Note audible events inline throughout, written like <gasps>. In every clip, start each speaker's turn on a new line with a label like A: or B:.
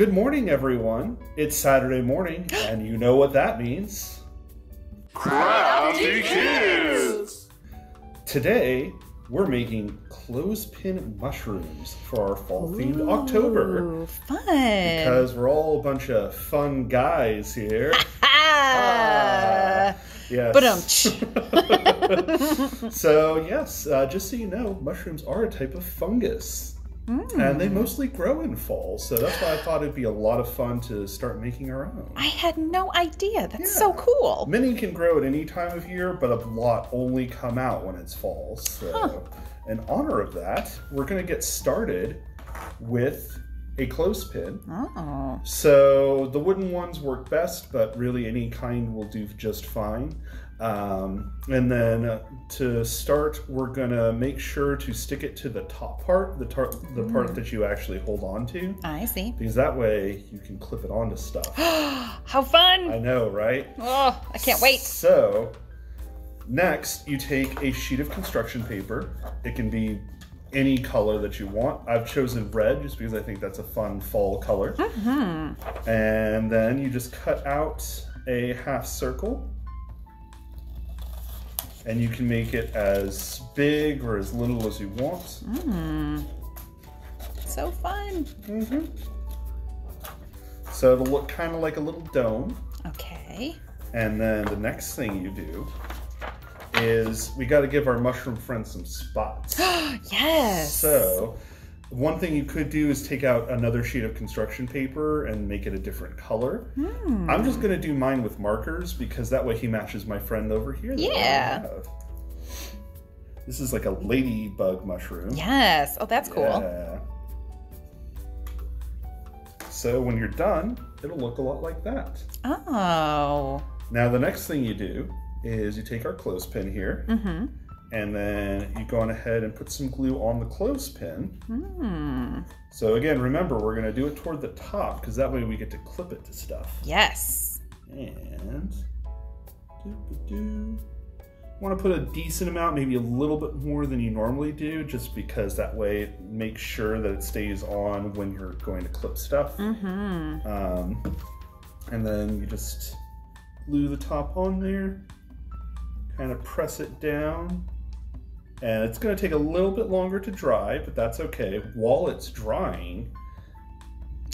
A: Good morning, everyone. It's Saturday morning, <gasps> and you know what that means.
B: Crafty Kids!
A: Today, we're making clothespin mushrooms for our fall themed October.
C: Fun.
A: Because we're all a bunch of fun guys here. <laughs>
C: ah.
A: Yes. <laughs> <laughs> So, yes, uh, just so you know, mushrooms are a type of fungus. And they mm. mostly grow in fall, so that's why I thought it'd be a lot of fun to start making our own.
C: I had no idea. That's so cool.
A: Many can grow at any time of year, but a lot only come out when it's fall. So,
C: Huh.
A: in honor of that, we're going to get started with a clothespin.
C: Oh.
A: So, the wooden ones work best, but really any kind will do just fine. Um, and then uh, to start, we're going to make sure to stick it to the top part, the, tar- the part that you actually hold on to,
C: I see.
A: because that way you can clip it onto stuff. <gasps>
C: How fun.
A: I know, right?
C: Oh, I can't wait.
A: So, next, you take a sheet of construction paper. It can be any color that you want. I've chosen red just because I think that's a fun fall color.
C: Hmm.
A: And then you just cut out a half circle. And you can make it as big or as little as you want.
C: Hmm. So fun.
A: hmm So it'll look kind of like a little dome.
C: Okay.
A: And then the next thing you do is we got to give our mushroom friend some spots. <gasps>
C: yes.
A: so, one thing you could do is take out another sheet of construction paper and make it a different color.
C: Hmm.
A: I'm just going to do mine with markers because that way he matches my friend over here.
C: Yeah.
A: This is like a ladybug mushroom.
C: Yes. Oh, that's cool.
A: Yeah. So when you're done, it'll look a lot like that.
C: Oh.
A: Now the next thing you do is you take our clothespin here,
C: Mm-hmm.
A: And then you go on ahead and put some glue on the clothespin.
C: Hmm.
A: So again, remember we're gonna do it toward the top because that way we get to clip it to stuff.
C: Yes.
A: And do want to put a decent amount, maybe a little bit more than you normally do, just because that way it makes sure that it stays on when you're going to clip stuff.
C: Mm-hmm.
A: Um, and then you just glue the top on there, kind of press it down. And it's going to take a little bit longer to dry, but that's okay. While it's drying,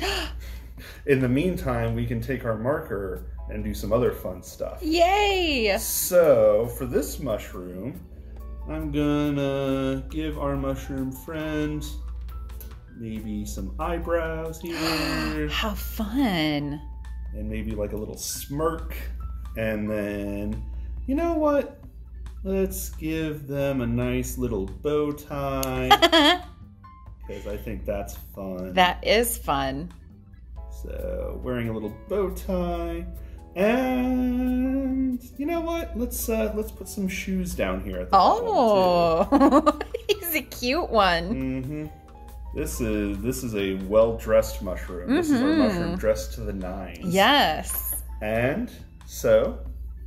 A: <gasps> in the meantime, we can take our marker and do some other fun stuff.
C: Yay.
A: So, for this mushroom, I'm gonna give our mushroom friend maybe some eyebrows <gasps> here
C: How fun.
A: and maybe like a little smirk. And then, you know what? Let's give them a nice little bow tie <laughs> because I think that's fun.
C: That is fun.
A: So, wearing a little bow tie. And you know what? Let's uh let's put some shoes down here
C: Oh. <laughs> He's a cute one.
A: Mm-hmm. This is this is a well-dressed mushroom. This is our
C: Mhm.
A: mushroom dressed to the nines.
C: Yes.
A: And so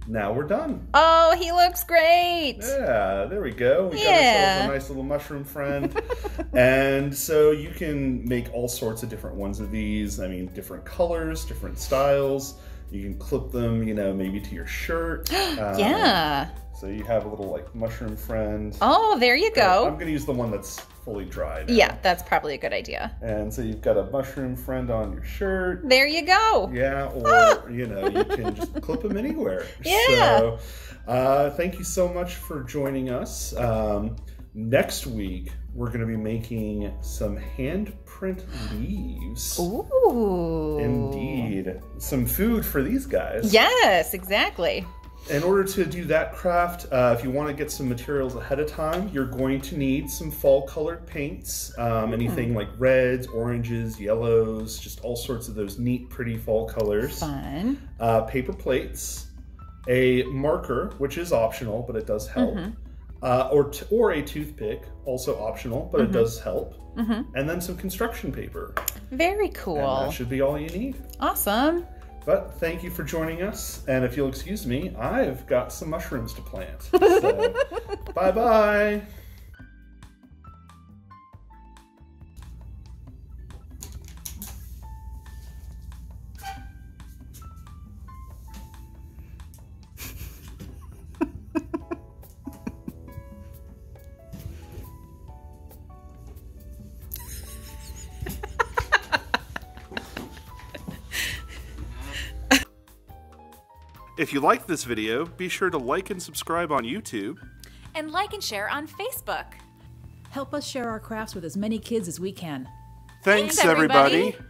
A: now we're done.
C: Oh, he looks great.
A: Yeah, there we go. We got
C: Yeah.
A: ourselves a nice little mushroom friend. <laughs> and so you can make all sorts of different ones of these. I mean, different colors, different styles. You can clip them, you know, maybe to your shirt. <gasps> Um,
C: yeah.
A: So you have a little like mushroom friend.
C: Oh, there you go.
A: I'm gonna use the one that's fully dried.
C: Yeah, that's probably a good idea.
A: And so you've got a mushroom friend on your shirt.
C: There you go.
A: Yeah, or you know, you can just <laughs> clip them anywhere.
C: Yeah.
A: So, uh, thank you so much for joining us. Um, next week we're going to be making some handprint leaves.
C: Ooh.
A: Indeed, some food for these guys.
C: Yes, exactly.
A: In order to do that craft, uh, if you want to get some materials ahead of time, you're going to need some fall colored paints. Um, anything like reds, oranges, yellows, just all sorts of those neat, pretty fall colors.
C: Fun.
A: Uh, paper plates, a marker, which is optional, but it does help.
C: Mhm.
A: Uh, or, t- or a toothpick, also optional, but it does help.
C: hmm
A: And then some construction paper.
C: Very
A: And
C: cool.
A: that should be all you need.
C: Awesome.
A: But thank you for joining us. And if you'll excuse me, I've got some mushrooms to plant. <laughs> So, bye bye. If you liked this video, be sure to like and subscribe on YouTube.
C: And like and share on Facebook.
D: Help us share our crafts with as many kids as we can.
A: Thanks,
C: Thanks, everybody.
A: everybody.